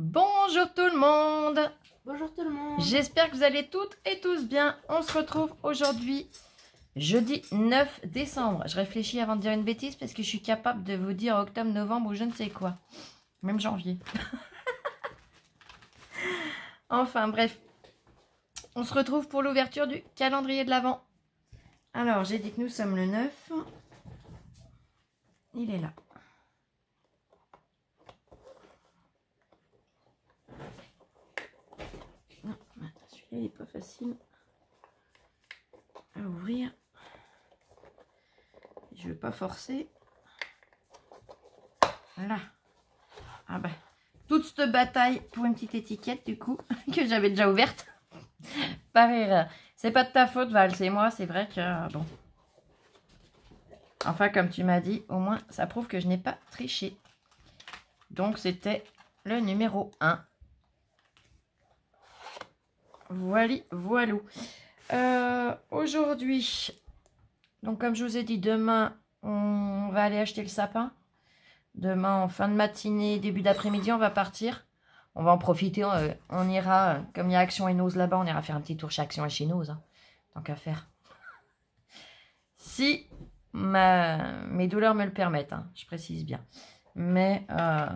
Bonjour tout le monde Bonjour tout le monde J'espère que vous allez toutes et tous bien. On se retrouve aujourd'hui, jeudi 9 décembre. Je réfléchis avant de dire une bêtise parce que je suis capable de vous dire octobre, novembre ou je ne sais quoi. Même janvier. enfin bref. On se retrouve pour l'ouverture du calendrier de l'Avent. Alors, j'ai dit que nous sommes le 9. Il est là. Il n'est pas facile à ouvrir. Je ne veux pas forcer. Voilà. Ah ben, toute cette bataille pour une petite étiquette, du coup, que j'avais déjà ouverte. Pas rire. C'est pas de ta faute, Val, c'est moi. C'est vrai que, bon. Enfin, comme tu m'as dit, au moins, ça prouve que je n'ai pas triché. Donc, c'était le numéro 1. Voilà, voilà. Euh, Aujourd'hui, donc comme je vous ai dit, demain, on va aller acheter le sapin. Demain, fin de matinée, début d'après-midi, on va partir. On va en profiter, on, ira, comme il y a Action et Nose là-bas, on ira faire un petit tour chez Action et chez Nose. Hein, tant qu'à faire. Si ma, mes douleurs me le permettent, hein, je précise bien. Mais euh,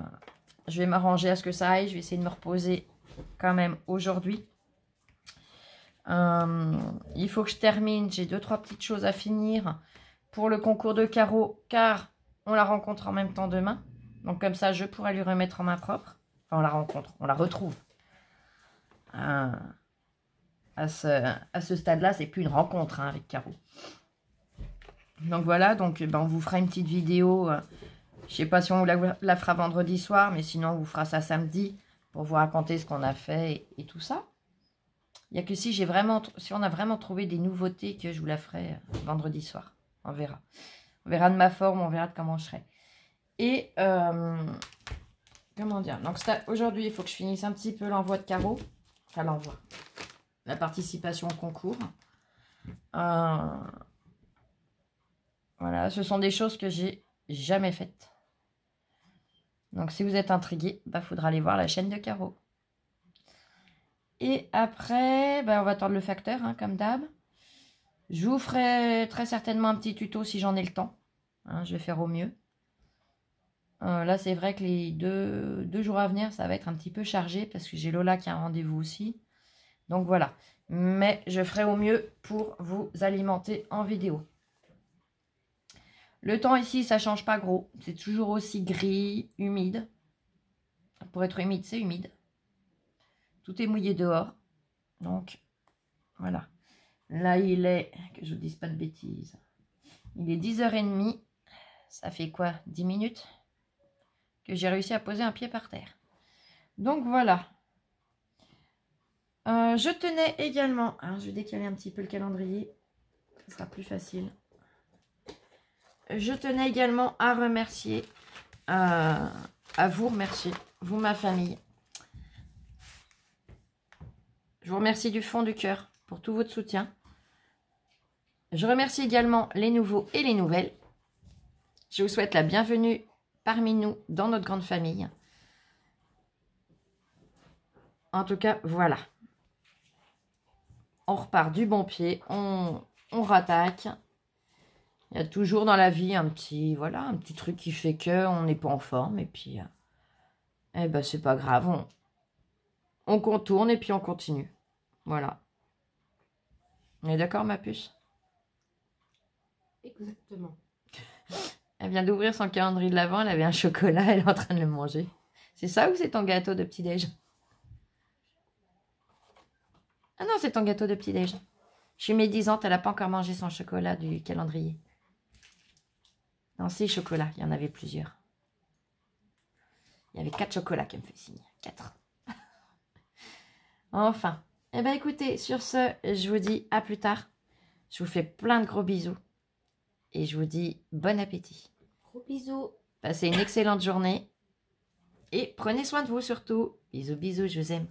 je vais m'arranger à ce que ça aille. Je vais essayer de me reposer quand même aujourd'hui. Euh, il faut que je termine. J'ai deux, trois petites choses à finir pour le concours de carreau, car on la rencontre en même temps demain. Donc comme ça, je pourrai lui remettre en main propre. Enfin, on la rencontre, on la retrouve. Euh, à ce, à ce stade-là, c'est plus une rencontre hein, avec Caro. Donc voilà, donc ben, on vous fera une petite vidéo. Euh, je sais pas si on la, la, fera vendredi soir, mais sinon on vous fera ça samedi pour vous raconter ce qu'on a fait et tout ça. Il n'y a que si j'ai vraiment, si on a vraiment trouvé des nouveautés que je vous la ferai euh, vendredi soir. On verra. On verra de ma forme, on verra de comment je serai. Et, euh, comment dire? Donc aujourd'hui, il faut que je finisse un petit peu l'envoi de carreaux. Enfin, l'envoi. La participation au concours. Euh, voilà, ce sont des choses que j'ai jamais faites. Donc si vous êtes intrigué, il bah, faudra aller voir la chaîne de carreaux. Et après, ben, on va tendre le facteur, hein, comme d'hab. Je vous ferai très certainement un petit tuto si j'en ai le temps. Hein, je vais faire au mieux. Euh, là, c'est vrai que les deux, jours à venir, ça va être un petit peu chargé parce que j'ai Lola qui a un rendez-vous aussi. Donc voilà. Mais je ferai au mieux pour vous alimenter en vidéo. Le temps ici, ça change pas gros. C'est toujours aussi gris, humide. Pour être humide, c'est humide. Tout est mouillé dehors. Donc, voilà. Là, il est, que je ne dise pas de bêtises, il est 10h30. Ça fait quoi 10 minutes que j'ai réussi à poser un pied par terre. Donc, voilà. Euh, je tenais également, alors je vais décaler un petit peu le calendrier, ce sera plus facile. Je tenais également à remercier, euh, à vous remercier, vous ma famille, je vous remercie du fond du cœur pour tout votre soutien. Je remercie également les nouveaux et les nouvelles. Je vous souhaite la bienvenue parmi nous dans notre grande famille. En tout cas, voilà. On repart du bon pied, on, on rattaque. Il y a toujours dans la vie un petit, voilà, un petit truc qui fait que on n'est pas en forme. Et puis, euh, eh ben, c'est pas grave. On, on contourne et puis on continue. Voilà. On est d'accord, ma puce? Exactement. Elle vient d'ouvrir son calendrier de l'avant, elle avait un chocolat, elle est en train de le manger. C'est ça ou c'est ton gâteau de petit-déj? Ah non, c'est ton gâteau de petit-déj. Je suis médisante, elle n'a pas encore mangé son chocolat du calendrier. Non, c'est chocolat, il y en avait plusieurs. Il y avait quatre chocolats qui me fait signe. Quatre. Enfin. Eh bien, écoutez, sur ce, je vous dis à plus tard. Je vous fais plein de gros bisous. Et je vous dis bon appétit. Gros bisous. Passez une excellente journée. Et prenez soin de vous surtout. Bisous, bisous, je vous aime.